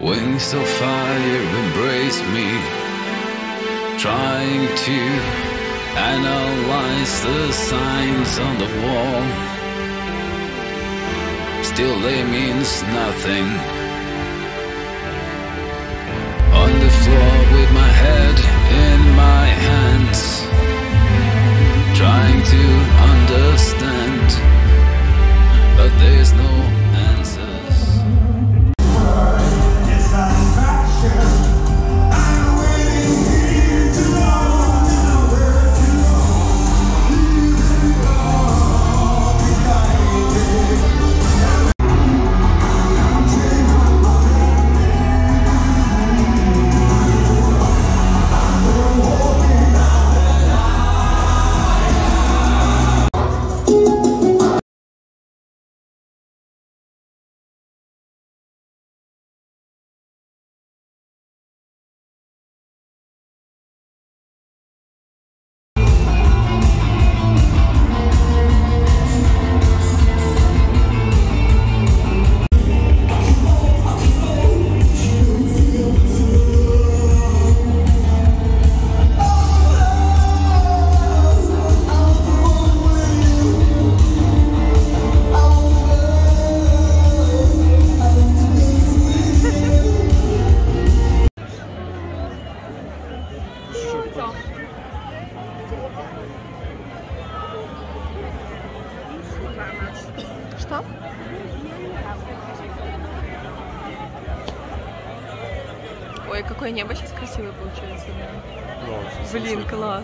Wings of fire embrace me, trying to analyze the signs on the wall. Still, they means nothing. On the floor with my head in my hands, trying to understand, but there's no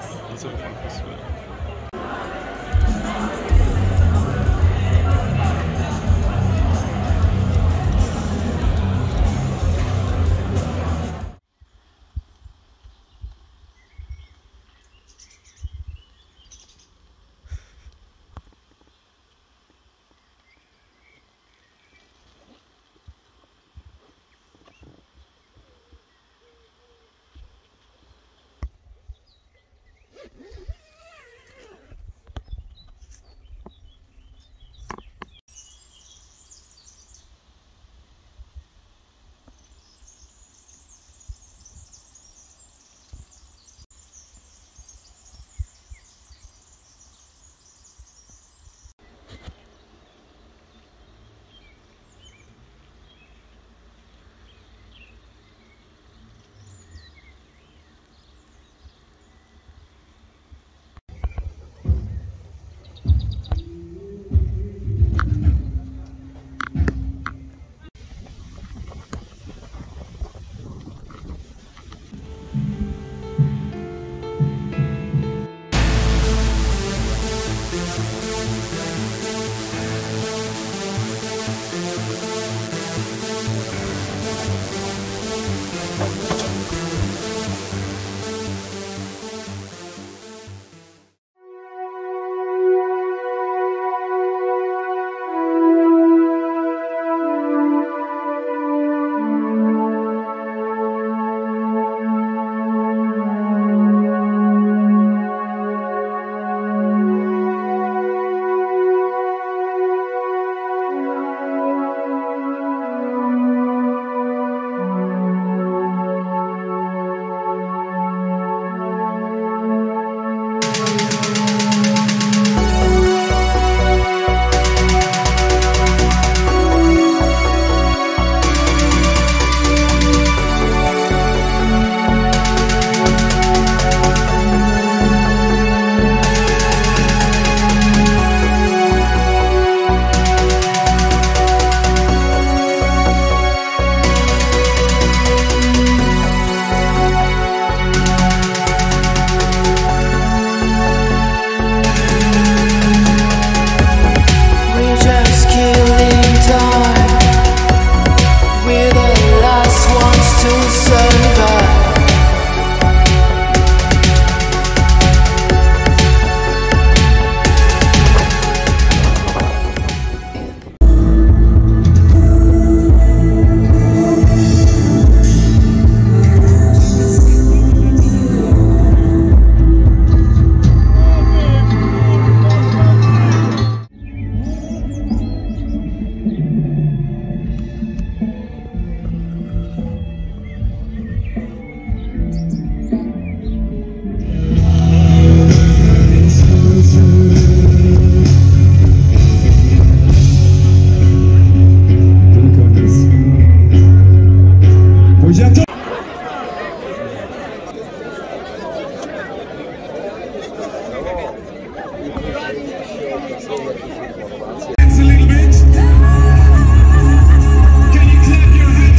Spaß.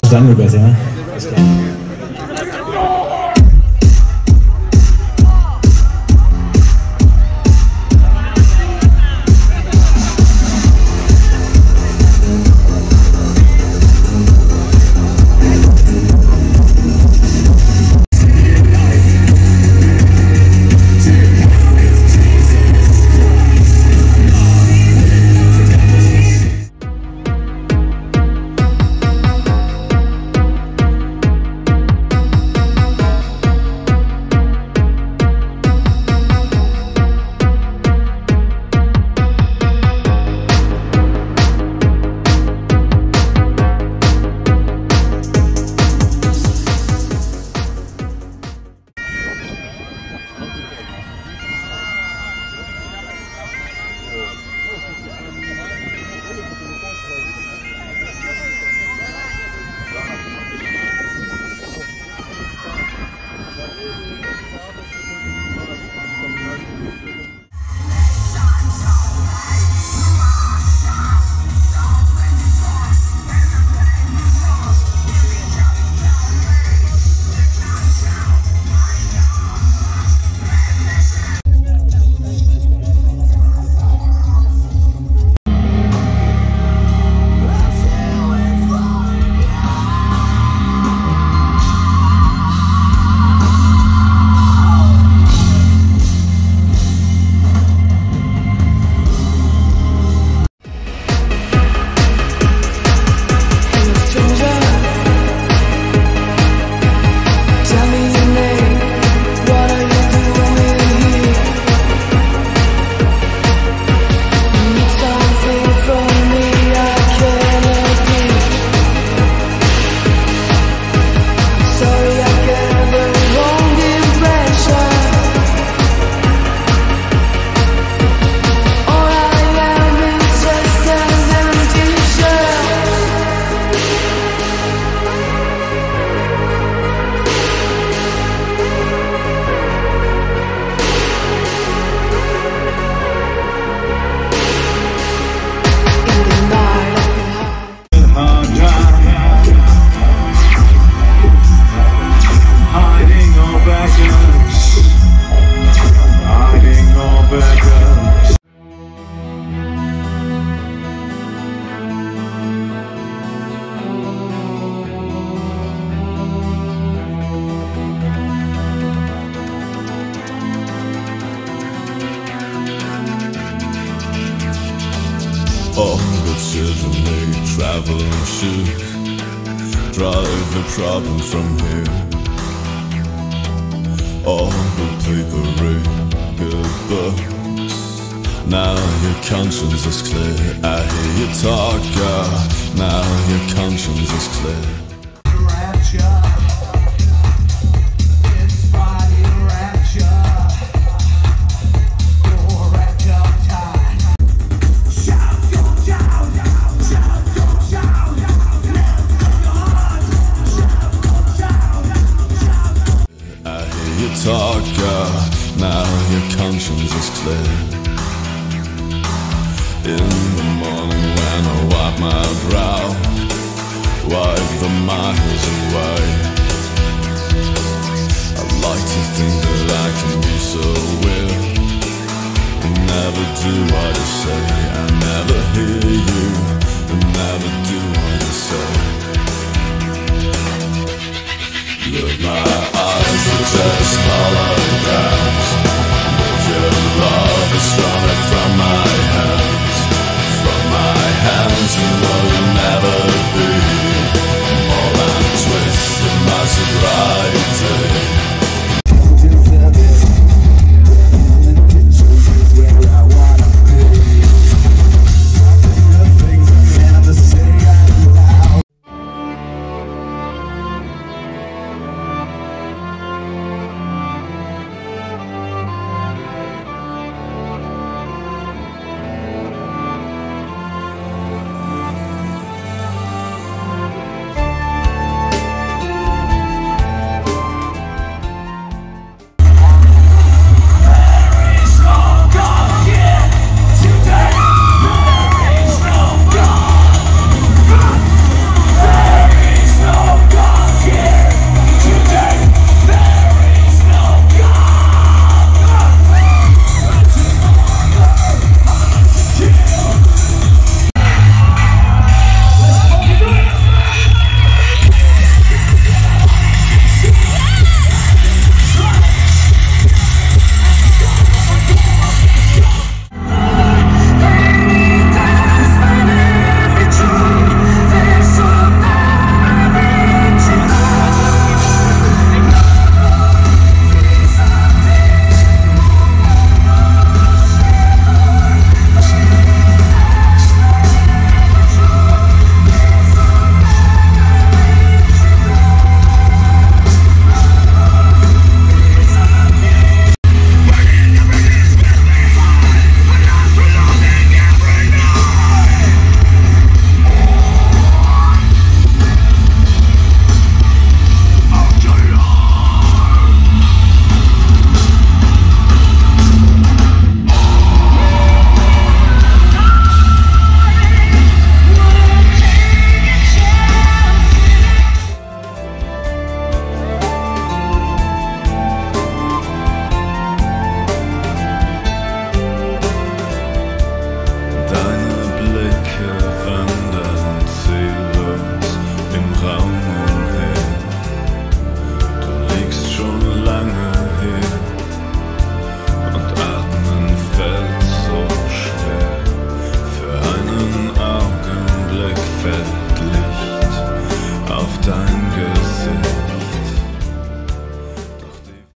Danke, besser. They travel in shoes Drive the problem from here All the paper read good books Now your conscience is clear I hear you talk, yeah Now your conscience is clear conscience is clear. In the morning when I wipe my brow, wipe the miles away. I like to think that I can be so weird. I never do what you say. I never hear you. I never do what you say. Look, my eyes are just hologram.